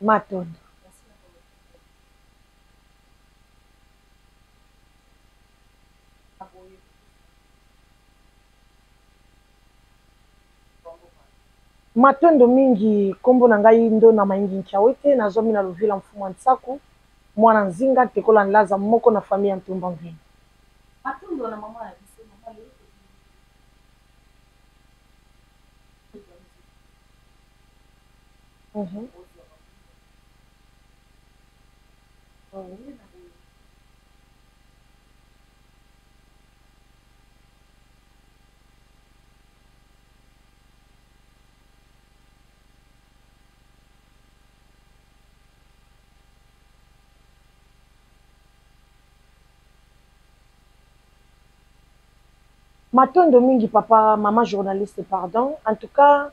Matondo. Matondo mingi, kombo na ngai Ndona Maingi Nkiawete, nazwami na Luvila Mfumua Nsaku, mwana Nzinga, Ntekola Nlaza, moko na famille ya Ntumba Mveni. Matondo na maman na biso, maman lelo tobimi te. Mhm. matondo mingi papa mama journaliste pardon en tout cas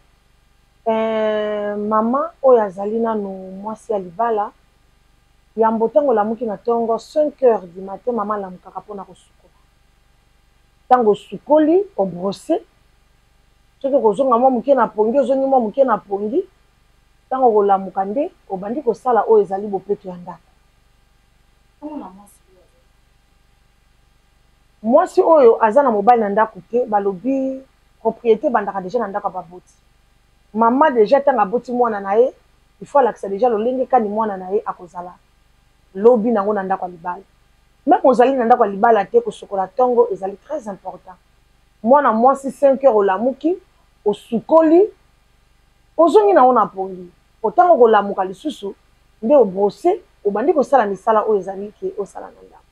Ee, mama oyo azali nanu mwasi ya libala. Yambo tango olamuki na tongo, cinq heures du matin, mama alamukaka po na kosukola. Tango osukoli, o brosser, soki okozonga mwa moke na pongi, ozongi mwa moke na pongi, tango okolamuka nde obandi kosala oyo ezali bopeto ya ndako. Tango na mwasi oyo azali. Mwasi oyo aza na mobali na ndaku te balobi propriete ebandaka dejà na ndaku ya baboti maman dejà tangu aboti mwana naye il faut alakisa dejà lolenge kani mwana naye akozala lobi nango na ndaku ya libala meme ozali na ndaku ya libala te kosokola tongo ezali très important mwana mwasi cinq heures olamuki osukoli ozongi nango na pongi otango kolamuka lisusu nde obrose obandi kosala misala oyo ezali ke osala na ndaku.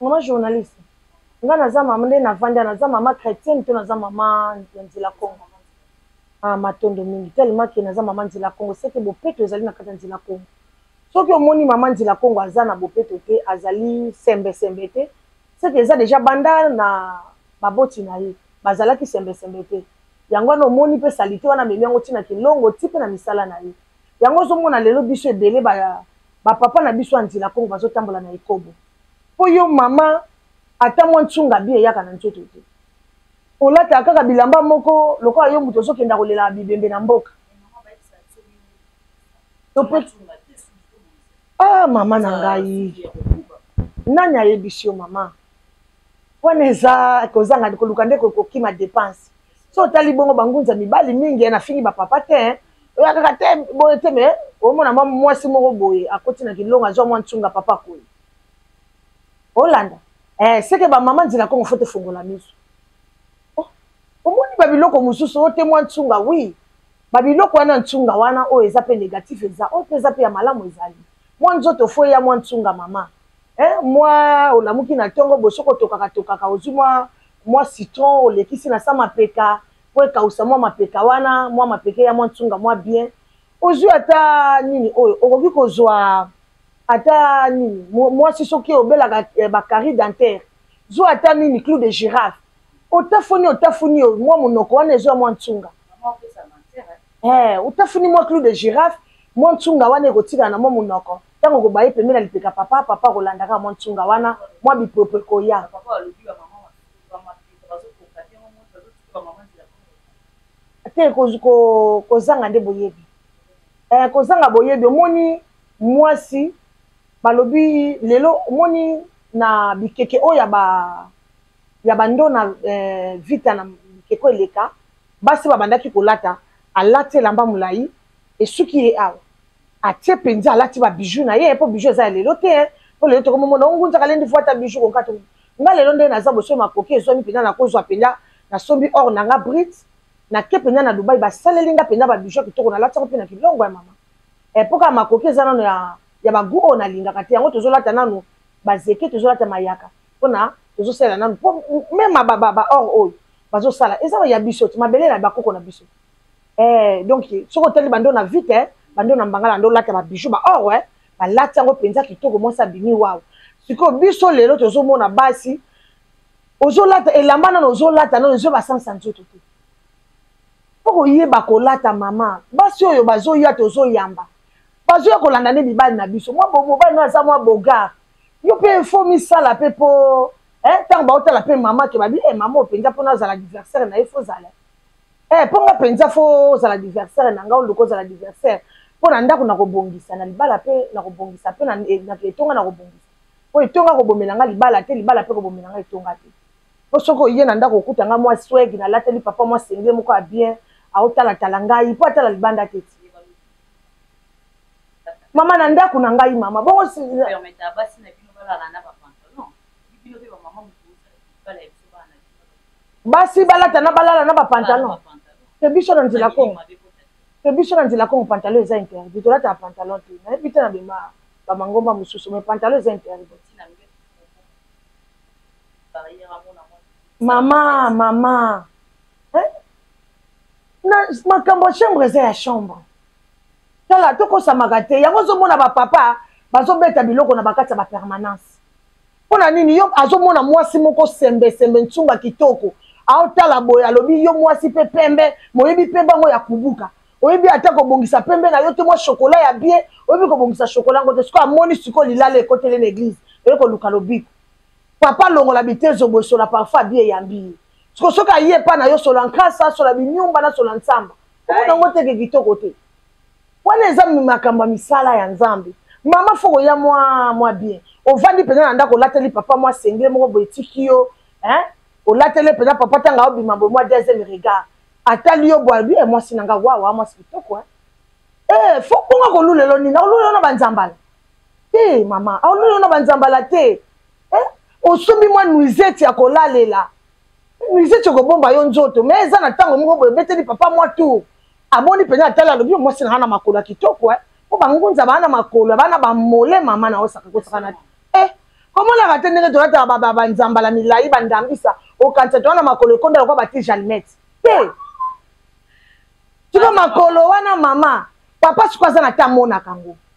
mama journaliste nga naza mama nde navanda naza mama chrétienne to naza mama ya nzela kongo ah, matondo mingi tellement ke naza mama nzela kongo seke bopeto ezali na kati ya nzela kongo soki omoni mama nzela kongo aza na bopeto te azali sembesembe te seke eza deja banda na baboti na ye bazalaki sembesembe te yango wana omoni mpe salite wana amemi yango ntina kilongo ti mpe na misala na ye yango ozomona lelo biso ebele bapapa na biso ya nzila kongo bazotambola na ekobo mpo yo mama ata mwa nsunga bi eyaka na nzoto te olataka kaka bilamba moko lokola yo moto ozokenda kolelaka bibembe na mboka ah mama na ngai nani ayebisi yo mama wana eza kozanga koluka nde kokima depense so otali bongo bangunza mibali mingi nafingi bapapa te oya kaka te boye te me omona mwa mwasi moko boye akoti na kilongo azwa mwa nsunga papa koyi olanda eh, seke bamama nzela kongo fo tofongola miso oh, omoni babiloko mosusu oyo te mwa nsunga wi ba biloko wana nsunga wana oyo eza mpe negatif eza oyo mpe eza mpe ya malamu ezali mwa nzoto fo eya mwa nsunga mama eh, mwa olamuki na ntongo bosoko otokaka tokaka ozwi mwa mwa citron olekisi na sa mapeka mpo ekausa mwa mapeka wana mwa mapeka eya mwa nsunga mwa bien ozwi ata nini oyo okoki kozwa ata nini mwasi soki obelaka eh, bakari dentaire zwa ata nini clou de girafe otafuni otafuni yo mwa monoko wana ezwa mwa nsunga eh, otafuni mwa clou de girafe mwa nsunga wana ekotikala na mwa monoko ntango okobaye pembe na lipeka papa papa akolandaka mwa nsunga wana mwa bipopo ekoya te kozanga nde boyebi eh, kozanga boyebi omoni mwasi balobi lelo omoni na bikeke oyo ya ba ya bando na eh, vita na bikeko eleka basi babandaki kolata alati elamba molai esuki ye awa atie mpenza alati babiju na ye mpo biju eza ya lelo te mpo lelo tokomomona ongunzaka lendi fuata biju konkata nga lelo nde naza boso makoki ezwami mpenza nakozwa mpenza nasombi or na nga brit nake mpenza na dubai basaleli nga mpenza babiju ya kitoko nalati yango mpe na kilongo ya mama eh, mpo kaka makoki eza nano ya, ya bagu oyo nalingaka te yango tozolata nano bazeke tozolata mayaka pona tozosalela nanu po meme ba or oyo bazosala eza ya biso ti mabele na bakoko na biso eh, donc soki otali bando na vite eh, bando na mbangala ndo olata babiju ba or eh, balati yango mpenza kitoko mwasi abimi waw sikoyo biso lelo tozomona basi ozolata elamba nano ozolata nano ezo basansa nzoto te mpo koyeba kolata mama basi oyo bazoya tozoyamba bazoya kolanda nde mibali na biso mwa mobali no aza mwa bogare yo mpe fo misala mpe mpo ntango eh, baotala mpe mama ke babi e eh, mama openza mpona azala adversaire na ye fo zala e eh, mpo nga mpenza fo ozala adversaire na nga oluka ozala adversaire mpo na ndako na kobongisa na libala mpe na kobongisa mpe na etonga na kobongisa mpo etonga kobomela nga libala te libala mpe kobomela nga etonga te mpo soki oye na ndako okuta nga mwa swege nalateli papa mwa senge moko ya bien aotalatala ngai mpo atala libanda te ti mama na ndako na ngai mama bongo basi balata na balala na bapantalon te biso na nzela kongo te biso na nzela kongo pantalon eza interdit tolataka pantalon te nayebi te na bima bamangomba mosusu mai pantalon eza interdit mama mama eh? na makambo ya chambre eza ya chambre tala tokosamaka te yango ozomona bapapa bazobeta biloko na bakati ya bapermanence mpo na nini yo azomona mwasi moko sembesembe nsunga kitoko aotala boye alobi yo mwasi mpe pembe moyebi pembe yango ya kubuka oyebi ata kobongisa pembe na yo te mwa shokola ya bie oyebi kobongisa shokola yango te sikoyo amoni sikoyo lilala ekoteli na eglize oye koluka lobiko papa longola bitezo boye sola parfum abi eyambi ye sikoyo soki aye epai na yo sola nkasa sola binyumba na sola nsamba omona yango teke kitoko te wana eza makambo ya misala ya nzambe mama fo koya mwa mwa bien ovandi mpenza na ndako olateli papa mwa sengle moko boye etiki yo hein? olateli mpenza papa ntango aobima boye mwa deuxième regard atali yo boye eh, mwasi na ngai wawa mwasi kitoko hein? eh, fo bonga kolulelo nini aolulelo na banzambala te eh, mama aolulelo na banzambala te eh? osombi mwa nuisette ya kolalela musicien ekobomba yo nzoto mais eza na ntango moko boye ebeteli papa mwa tour amoni mpenza atali alobi yo mwasi na ngai na makolo ya kitoko eh. mpo bangunza baa na makolo baa na bamole mama na osaka kosakana te e eh, komonaka te ndenge tolataka banzambala milai bandambisa okanisa toa na makolo ekonda lokola bati jalmete te tika makolo wana mama papa siko aza na te amonaka yango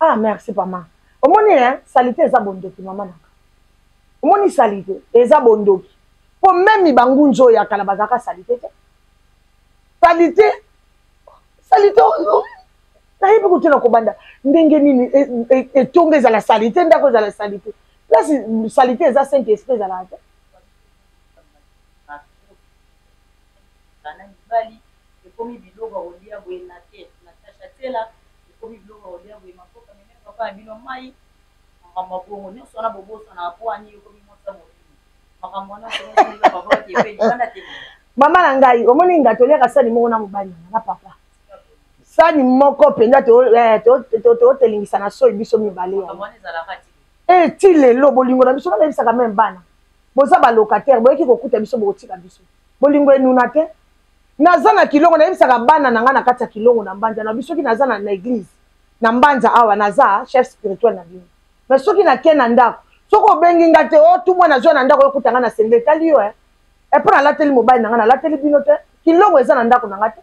ah merci mama omoni hein salite eza bondoki mama naka omoni salite eza bondoki mpo meme bangunzi oyo ya kala bazalaka salite te salite salite oyo nayebi kutu na kobanda ndenge nini e, e, etonga ezala salite ndako ezala salite place salite eza saint esprit ezalaka te ekomi biloko ya kolia boye na te na tachatela Ekomi biloko ya kolia boye ma coca meme papa na bino mayi makambo ya bongo nyonso wana bobosanaka po ani ekomi mwasi ya molimo makambo wana somoiba papa bakepeli banda te mama na ngai omoni nga toliaka sani moko na mobali nanga na papa sani moko mpenza eh, totelingisa na soi biso mibale e ti lelo bolingo na biso banayebisaka meme bana boza balocataire boyeki kokuta biso bokotika biso bolingo enuna te naza na kilongo nayebisaka bana na ngai na kati ya kilongo na mbanja na bi soki naza na, na eglise na mbanja awa naza chef spirituel na bino me soki nake na ndako soki obengi ngai te otumwa oh, nazwa na ndako yokuta ngai na sende etali yo eh. epo nalateli mobali na ngai nalateli bino te kilongo eza na ndako na ngai te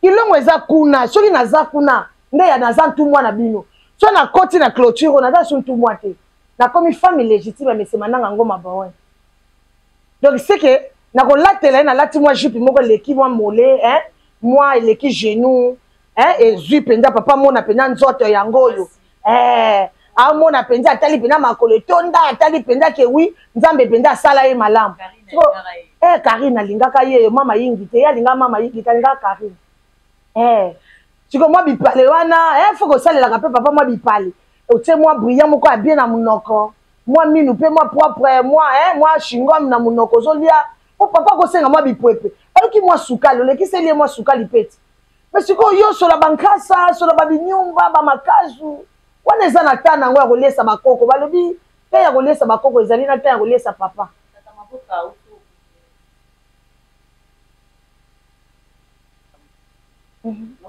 kilongo eza kuna soki naza kuna nde ya naza ntumwa na bino so nakoti na clôture oyo naza su ntumwa te nakomi femme illégitime amesema nanga ngoma baoin donc seke nakolatela ye nalati mwa jupe moko eleki mwa mole eh? mwa eleki genou eh? ezwi mpenza papa mona mpenza nzoto yango oyo eh? amona mpenza atali mpenza makolo etonda atali mpenza ke wi nzambe mpenza asala ye malamu eh, karine alingaka ye yo mama yingi te ye alingaka mama yingi te alingaka karine eh. siko mwa bipale wana eh, fo kosalelaka mpe papa mwa bipale otie mwa brillant moko abie na monoko mwa minu mpe mwa propre mwa eh, mwa shingom na monoko ozolia mpo papa akosenga mwa bipwepwe ayoki mwa sukali olekiseli ye mwa sukali peti mpe sikoyo yo sola bankasa sola babinyumba bamakazu wana eza na ta na yango ya koliesa bakoko balobi ta ya koliesa bakoko ezali na ta ya koliesa papa mm -hmm.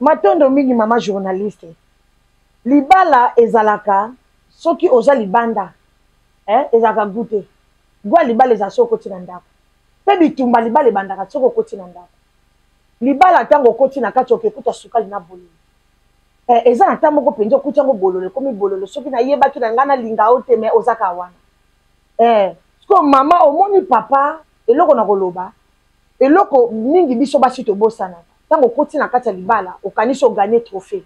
Matondo mingi mama journaliste. Libala ezalaka soki oza libanda eh, ezalaka gout te. Gout ya libala ezala soki okoti na ndako. Mpe bitumba libala ebandaka soki okoti na ndako. Libala ntango okoti na kati okekuta sukali na bololo. Eh, eza na ntango moko mpenza okuti yango bololo ekomi bololo soki nayebaki na ngai nalinga yo te me ozaka wana. Eh, sikoyo mama omoni papa eloko na koloba eloko mingi biso basi tobosana ntango okoti na kati ya libala okanisi oganye trophee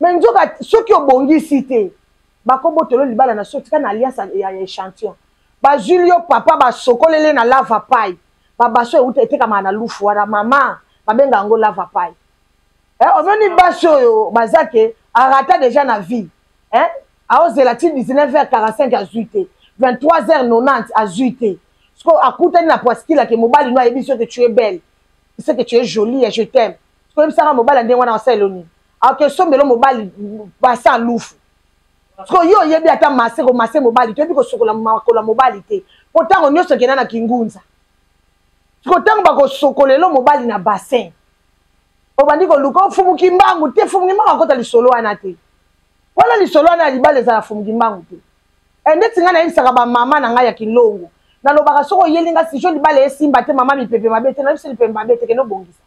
me nzoka soki obongisi te bakobotolo libala na sotika na alliance ya echantillon bazwili yo papa basokolele na lava pai babaso euta etekamaka na lufu wana mama babenga yango lava pai eh, omoni basi oyo baza ke arata deja na vie eh, aozela ti 19 heures 45 azwi te 23 heures 90 azwi te sikoyo akutani na poaskila ke mobali no ayebisi yo ke tu es belle ce que tu es jolie je t'aime sikoyo oyebisaka mobali ya ndenge wana asala elo nini ake sombelo mobali basi ya lufu sikoyo yo oyebi ata mase komase mobali toyebi kosokola makolo ya mobali te mpo ntango nyonso okenda na kingunza sikoyo ntango bakosokola elo mobali na bassin obandi koluka ofumuki mbangu te fumuki mbangu akota lisolo wana te wana lisolo wana ya libala ezala fumuki mbangu te e eh, ndeti ngai nayebisaka bamama na ngai ya kilongo nalobaka soki oyeli ngai sijo libala esimba te mama mipepe mabe te nayebisi lipepe mabe te kende obongisa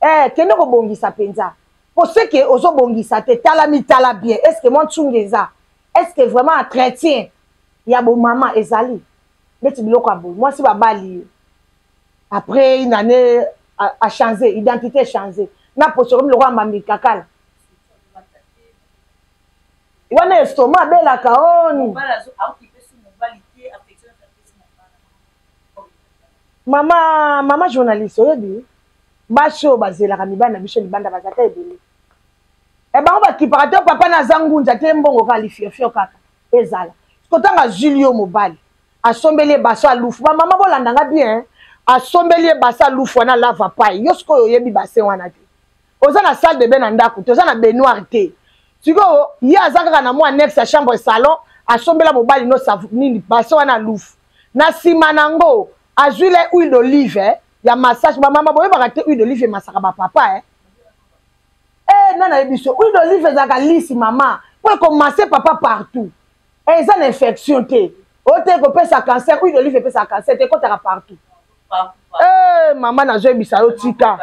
e kende kobongisa mpenza mpo seke ozobongisa te tala mitala bien est ce que mwa nsunga eza est ce que vraiment entretien ya bomama ezali ndeti biloko ya boye mwasi babali ye après une année achange identité echange na posokomi lokola mambi kakala wana estoma abelaka on mama mama journaliste oyebi basi oyo bazelaka mibali na biso libanda baza ta ebele e eh, bango bakipaka te papa na aza ngunza te mbongo kaka lifiofio kaka ezala kotanga azwili yo mobali asombeli ye baso alufu bamama bolanda nga bien asombeli ye baso alufu wana lava pai yo sikoyo oyebi basin wana te oza na salle de bain na ndako toza na baignoire te sikoyo ye aza kaka na mwa annexe ya chambre salon asombela mobali no nini base wana alufu na nsima na yango azwi le huile d'olive eh, ya massage bamama boyebaka te huile d'olive emasaka bapapa eh. eh, na nayebi biso huile d'olive ezalaka lisi mama mpo ekomase papa partout Eh, eza na infection te ote kopesa cancer huile olive epesaka cancer te ekotaka partout eh, mama nazoyebisa yo tika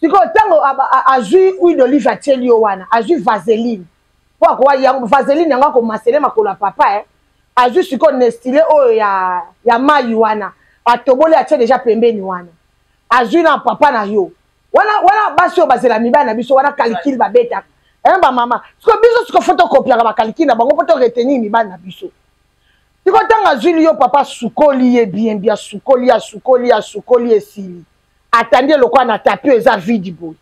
sikoyo ntango azwi huile d'olive atieli yo wana azwi vaseline mpo akowa yango vaseline yango akomasele makolo ya papa eh. azwi sikoyo nestile oyo ya, ya mai wana atoboli atie deja pembeni wana azwi na papa na yo wana wana basi oyo bazela mibali na biso wana calcul babetaka eh, bamama siko biso siko fo tokopiaka bacalcul na bango mpo toretenir mibali na biso siko ntango azwili yo papa asukoli ye bien bien asukoli ye asukoli ye asukoli ye esili atandi elokwa na tapi oyo eza vide boye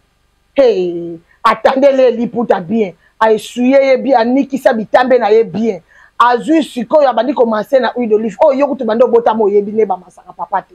hey, atandeli ye liputa bien aesuye ye bien anikisa bitambe na ye bien azwi sikoyo abandi komanse na huile d'olive oyo oh, yo kutu banda obotama oyebi ne bamasaka papa te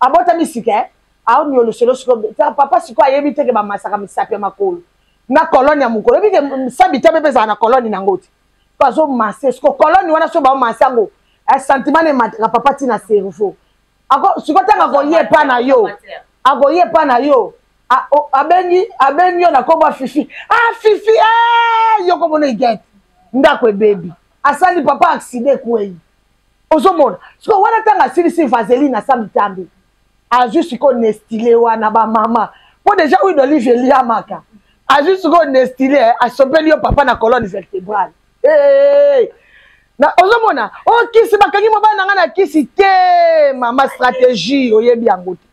abotami sika eh? aoniyolo solo siko papa siko ayebi teke bamasaka misapi ya makolo na kolone ya mokolo ebi ke misabi tabe mpe ezala na kolone na yango te po azomase siko kolone wana so baomase yango eh, sentiment na emataka papa ntina cerveau siko ntango akoye epa na yo akoye epa na yo abengi abengi yo na nkombo ya fifi ah fifi eh, yo komona egete ndako ebebi asali papa aksida ekwei ozomona sikoyo wana ntango asilisi vaseline asa mitambe azwi sikoyo nestile wana bamama mpo deja huile d'olive eliamaka azwi sikoyo nestile eh, asopeli yo papa na colonne vertebrale hey! Eh, ozomona o oh, kisi bakangi mobali na ngai na kisi te mama stratégie oyebi yango te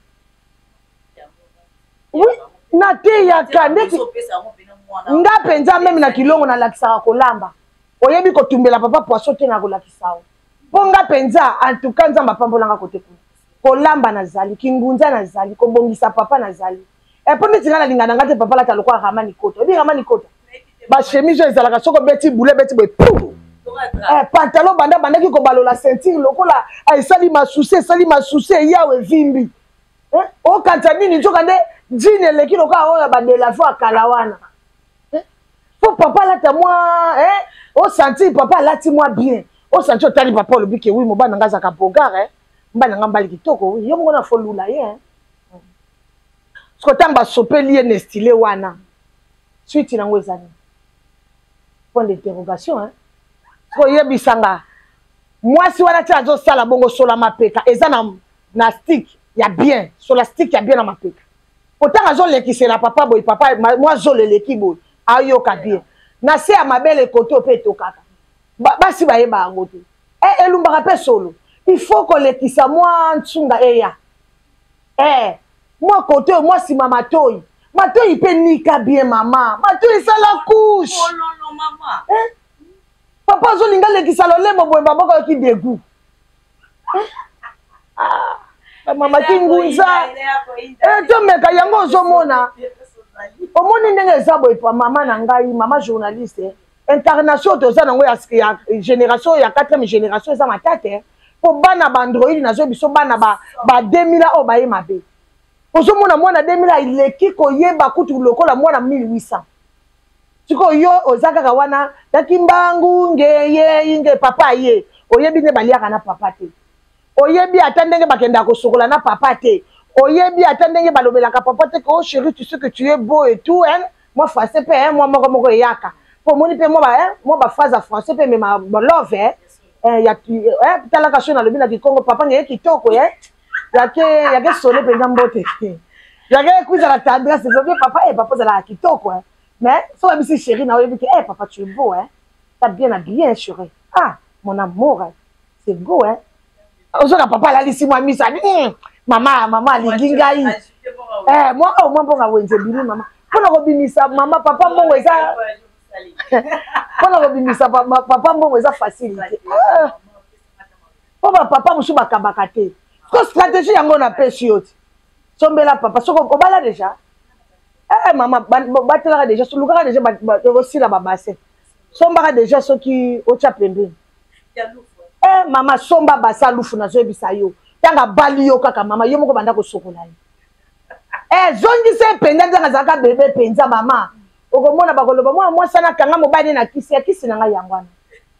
oui nateyaka ndeti nga mpenza meme na kilongo nalakisaka kolamba oyebi kotumbela papa poisson te na kolakisa yo mpo nga mpenza antuka nzambe apambolanga kote kuna kolamba nazali kingunza nazali kobongisa papa nazali epo eh, neti nga nalinga na nga te papa lata lokola ramani kota oyebi ramani kota bachemise oyo ezalaka soki obeti bule beti boye pu eh, pantalo banda bandaki kobalola ceinture lokola eh, esali masusi esali masusi eyawo evimbi okanisa nini nzoka nde jine eleki lokola oyo ya badelavo ya kala wana po papa alata mwa eh? osantir papa alati mwa bien osantir otali papa olobi ke wi mobali na ngai azalaka bogar eh? mbali na ngai mbali kitoko wi yo moko na fo lula ye eh? soki ntango basopeli ye na estile wana switi nango eza nini point d'interrogation eh? soki oyebisa nga mwasi wana ti azosala bongo sola mapeka eza na, na stike ya bien sola stike ya bien na mapeka kotanga azolekisela papa boye papa mwa zolo eleki boye ayoka bien na se ya mabele kote oyo mpe etokaka basi bayeba yango te e, elumbaka mpe solo il faut kolekisa mwa nsunga eya e, mwa kote oyo mwa nsima matoi matoi mpe nika bien mama matoi esala couche oh, eh? papa azolinga alekisa lolemo boye maboko yoki degout bamama kingunza eh, tomeka yango ozomona omoni ndenge eza boye pa mama na ngai mama journaliste incarnation toza nango ya génération ya quatrième génération eza matate mpo bana baandroïde nazo biso bana ba 2000 oyo baye mabe ozomona mwana 2000 eleki koyeba kutu lokola mwana 1800 siko yo oza kaka wana na kimbangu ngeye nge papa ye oyebi nde baliaka na papa te oyebi ata ndenge bakendaka kosokola na papa te oyebi ata ndenge balobelaka papa te ko chéri tu sais que tu es beau et tout hein mwa français mpe hein mwa moko moko eyaka mpo omoni mpe mwa ba hein mwa ba phrase ya français mpe mema love hein eh, ya eh, talaka so nalobi na kikongo papa ngeye kitoko ye eh. yake yake sole mpenza mbote yake ekuizala tendresse ezobi papa e eh, papa ozalaka kitoko eh. Mais faut la bise chérie na oyebi que eh papa tu es beau hein. T'as bien habillé hein chérie. Ah mon amour hein. C'est beau hein. Ozoka papa la lisi moi misa. Hmm. Mama mama alingi ngai. Eh moi oh moi bonga wenze bimi mama. Pona ko bimisa mama papa mbongo eza Pona ko bimisa papa mbongo eza facile. Ah. mpo bapapa mosusu bakabaka te ko stratégie yango napesi yo ti sombela papa soki obala deja eh, mama batelaka deja lukaka deja osila babase sombaka deja soki otya pembeni eh, mama somba base alufu nazoyebisa yo ntango abali yo kaka mama yo moko banda kosokola ye eh, zongisa mpenza ntango azalaka bebe mpenza mama okomona bakoloba mwana mwasi ana kanga mobali na kisi ya kisi na ngai yango wana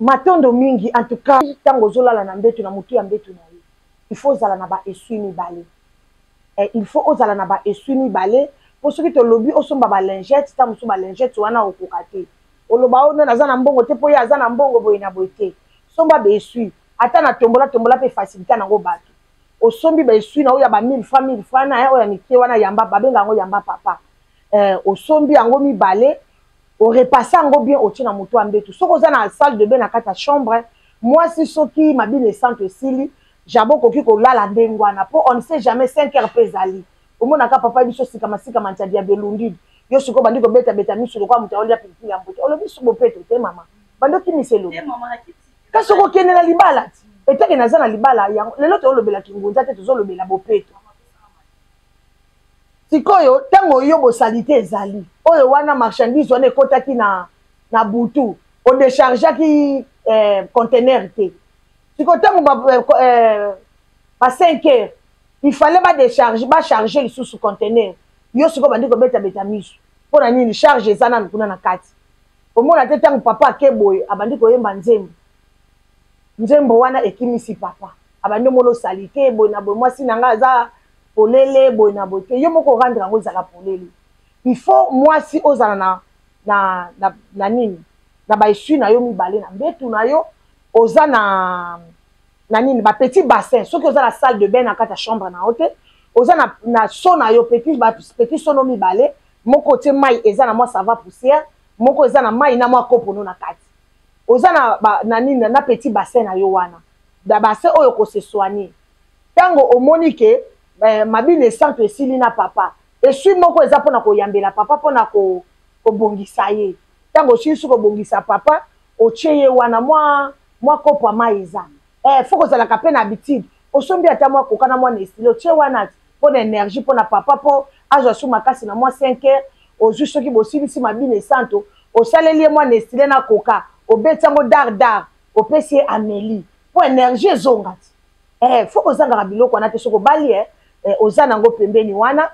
Matondo mingi en tout cas tango ozo lala na mbetu na mutu ya mbetu na yo il faut ozala na ba esui mibale eh, il faut ozala na ba esui mibale po soki tolobi osomba ba lingette tango mosusu ba lingette wana okoka te oloba o oh non aza na mbongo te po ye aza na mbongo boye na boye te somba ba esui ata na tombola tombola pe facilita nango bato osombi ba esui na oyo ya ba 1000 francs 1000 francs na eh, oyo ya mike wana yamba babenga yango yamba papa eh, osombi yango mibale orepasa yango bien otie na moto ya mbetu soki oza na salle de bain na kati ya chambre mwasi soki mabina esantu esili jabo okoki kolala ndenge wana mpo on ne sait jamais 5 heures mpe ezali omonaka papa biso sikama sikama ntia diabe elundidi yo sikoyo obandi kobetabeta miso lokola moto aolia pilipili ya mbote olobi subo mpeto te mama bandi okimisa elobi kasi okokende na libala ti etake naza na libala yango lelo toolobela kingunza te tozolobela bopeto sikoyo ntango oyo bosalite ezali oyo wana marchandise wana ekotaki na, na butu odechargeaki eh, contener te sikoyo ntango ba, eh, eh ba 5 heures il fallait badecharge bacharge lisusu contener yo sikoyo bandi kobetabeta miso mpo na nini charge eza nanu kuna na kati omona te ntango papa ake boye abandi koyemba nzembo nzembo wana ekimisi papa abandi omono salite boye na boye mwasi na ngai aza polele boye na boye te yo moko orendre yango ezala polele il faut mwasi ozala na na na, na nini na baesui na yo mibale na mbetu na yo oza na na nini bapetit bassin soki oza na salle de bain na kati ya chambre na yo te oza na, na so na yo petit, petit sono mibale moko tie mai eza na mwa sava poussière moko eza na mai na mwa kopono na kati oza na, ba, na nini na petit bassin na yo wana da bassin oyo ko se soigner tango omoni ke eh, mabine esantu esili na papa esui moko eza mpona koyambela papa mpona ko, kobongisa ye ntango osilisi kobongisa papa otie ye wana mwa mwa kopo ya mai eza eh, fo kozalaka mpe na habitude osombi ata mwa koka na mwa na estilo otie wana mpo na energie mpo na papa mpo azwa su makasi na mwa 5 heures ozwi soki bosilisi mabine santo osaleli ye mwa na estile na koka obeti yango dar dar opesi ye ameli mpo energie ezonga ti eh, fo kozangaka biloko wana te soki obali eh, eh, oza nango pembeni wana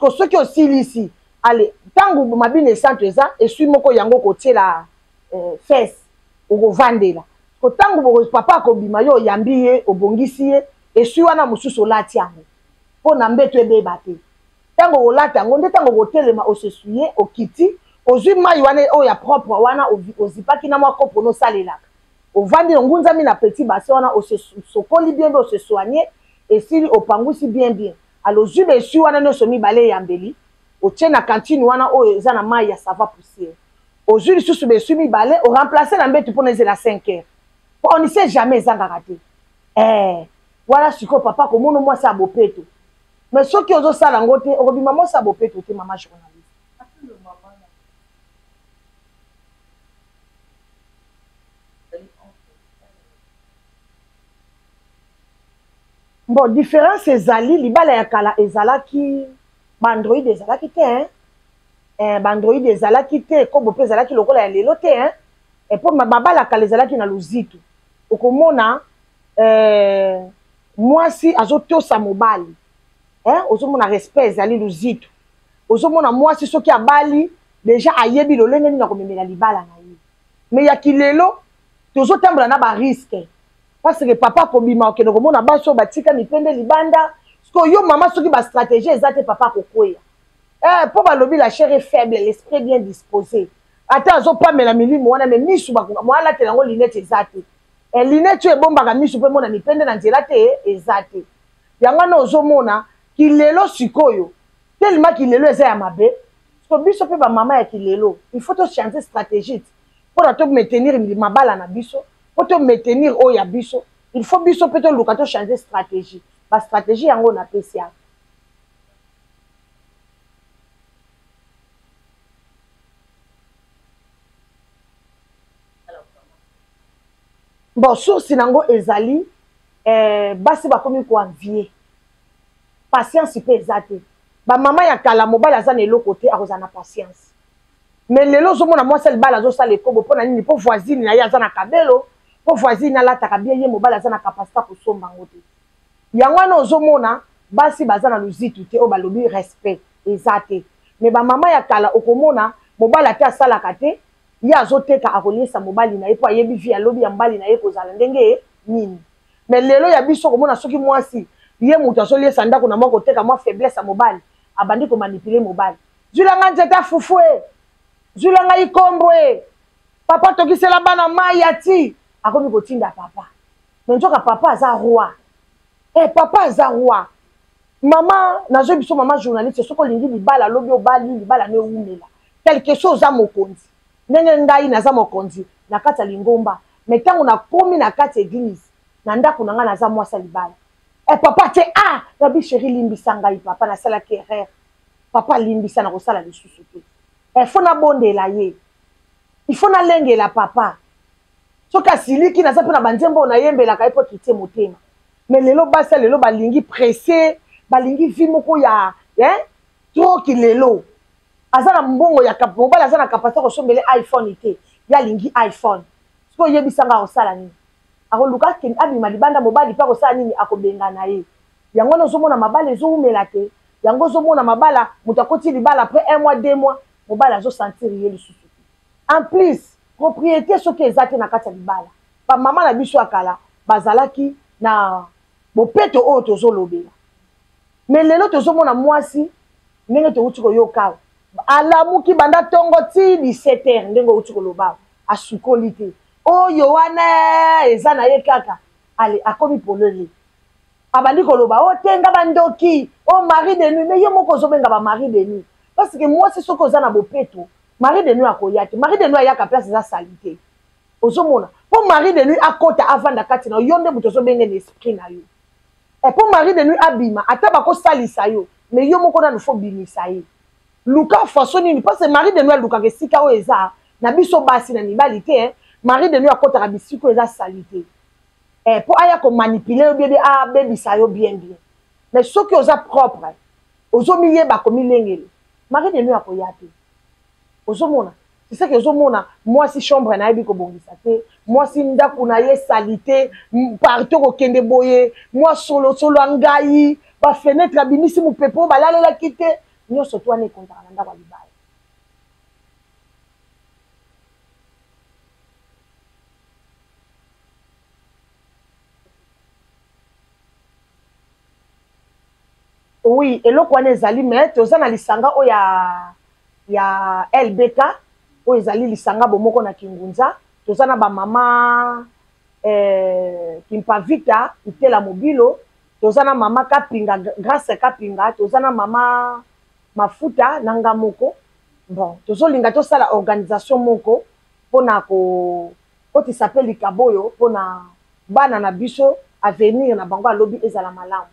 ko soki osilisi ale ntango mabina esantu eza eswi moko yango kotyela eh, fese okovandela ko ntango papa akobima yo oyambi ye obongisi ye eswi wana mosusu olati yango mpo na mbeto ebeba te ntango okolata yango nde ntango okotelema osesuye okiti ozwi mai wana oyo ya propre wana ozipaki na mwa kopo nosalelaka ovandi ongunzami na petit base wana osokoli bien bien osesoigne esili opangwisi bien bien alo ozwi besui wana nyonso mibale eyambeli otie na kantine wana oyo eza na mai ya sava poussiere ozwi lisusu besui mibale oremplace na mbetu mpona ezela 5 heure po on ne sait jamais ezangaka te ee eh, wana sikoyo papa komono mwasi ya bopeto mais soki ozosala yango te okobima mwasi ya bopeto te mama journaliste bon différence ezali libala ya kala ezalaki baandroïde ezalaki te hein? eh, baandroïde ezalaki te kobo mpe ezalaki lokola ya lelo te hein? mpo eh, mabala kala ezalaki na luzitu okomona eh, mwasi azotosa mobali eh, ozomona respect ezali luzitu ozomona mwasi soki abali deja ayebi lolenge nini akomemela libala na ye me ya kilelo tozotambola na bariske parce que papa akobima okende komona basi oyo batika mipende libanda sikoyo yo mama soki bastratégie eza te papa akokweya eh, mpo balobi la chere faible l'esprit bien disposé ata azopamela milimo wana me misu alatela yango linete eza te e lineti oyo ebombaka miso mpe mona mipende na nzela te eza te yango wana ozomona kilelo sikoyo telema kilelo eza ya mabe so biso mpe bamama ya kilelo il faut tochange strategite mpo na tomaintenir mabala na biso mpo tomaintenir oyo ya biso il faut biso mpe toluka tochange stratégie bastratégie yango napesi yango bon source nango ezali eh, basi bakomi koenvie patience mpe eza te bamama ya kala mobali aza na eloko te akozala na patience me lelo ozomona mwasi ya libala azosala ekobo mpo na nini mpo voisine na ye aza na kabelo mpo voisine alataka bie ye mobali aza na kapasite akosomba yango te yango wana ozomona basi baza na luzitu te oyo balobi respect eza te me bamama ya kala okomona mobali ate asalaka te ye azoteka akoliesa mobali na ye mpo ayebi vie ya lobi ya mbali na ye ekozala ndenge nini mais lelo ya biso komona soki mwasi ye moto azoliesa ndako na mwa koteka mwa faiblesse ya mobali abandi komanipule mobali zwila ngai nzete ya fufu e zwila ngai kombo e papa tokisela bana mai ya ti akomi kotinda papa me nzoka papa aza roi e papa aza roi mama nazoi biso mama journaliste soki olingi libala lobi obali libala no ewumela quelque soit oza mokonzi ndenge ngai naza mokonzi na kati ya lingomba me ntango nakomi na kati ya eglise na ndako na ngai naza mwasi ya libala e papa te ah nabi sheri limbisa ngai papa nasalaki erreur papa limbisa na kosala lisusu te e fo nabondela ye ifo nalengela papa soki asiliki naza mpe na banzembo oyo nayembelaka ye mpo kitie motema me lelo basi ya lelo balingi presse balingi vi moko ya eh? trop kilelo aza na mbongo ya mobali aza na kapasite kosombele iphone te ye alingi iphone soki oyebisa ngai akosala nini akoluka akende abima libanda mobali mpe akosala nini akobengana ye yango wana ozomona mabala ezowumela te yango ozomona mabala moto akoti libala après un mois deux mois mobali azosentir ye lisusu te en plus propriété soki eza te na kati ya libala bamama na biso ya kala bazalaki na bopeto oyo tozolobela me lelo tozomona mwasi ndenge towuti koyoka awa alamuki banda ntongo ti 17 heure ndenge owuti koloba awa asukoli te oyo oh, wana eza na ye kaka ale akomi polele abandi koloba o oh, tenga bandoki o oh, marie de nuit me ye moko ozobenga ba marie de nuit parce que mwasi soki oza na bopeto marie de nuit akoya te marie de nuit ayaka place eza salite ozomona mpo marie de nuit akota avanda kati na yo nde moto ozobenge na esprit na yo eh, mpo marie de nuit abima ata bakosalisa yo me yo moko nanu fo bimisa ye luka faso nini parce marie de nuit alukaka esika oyo eza na biso basi na mibali te eh. marie de nuit akotaka bisika oyo eza salite eh, mpo aya komanipule yo biebie abebisa yo bien bien mais soki oza propre ozomiyeba komilengele marie de nuit akoya te ozomona c'est ça que ozomona mwasi chambre na yebi kobongisa te mwasi ndako na ye salite parti okokende boye mwa solosolo ya ngai bafenetre abimisi mopepe oyo balalelaki te nyonso to wana ekontaka na ndako ya libaya oui eloko wana ezali me toza na lisanga oyo ya ya lbk oyo ezali lisanga bomoko na kingunza toza na bamama eh, kimpavita itela mobilo toza na mama kapinga grace kapinga toza na mama mafuta na nga moko bon tozolinga tosala organisation moko mpona kokotisa mpe likabo oyo mpona bana na biso avenir na bango alobi ezala malamu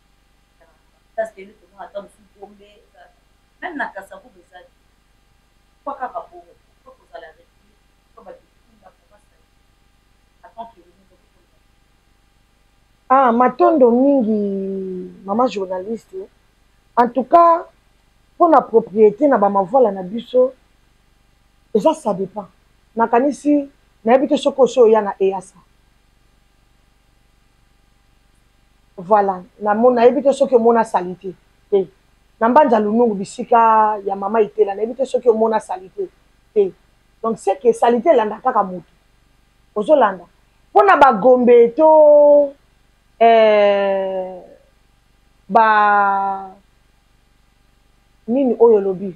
Ah, matondo mingi mama journaliste en tout cas mpo na propriété na bamavuala na biso eza ça dépend nakanisi nayebi te soki osi oya na easa Voilà, na mona nayebi te soki omona salite te. Na mbanja lunungu bisika ya mama itela nayebi te soki omona salite te. Donc c'est que salite elanda kaka moto. Ozolanda. Mpo na ba Gombe to eh, ba nini oyo olobi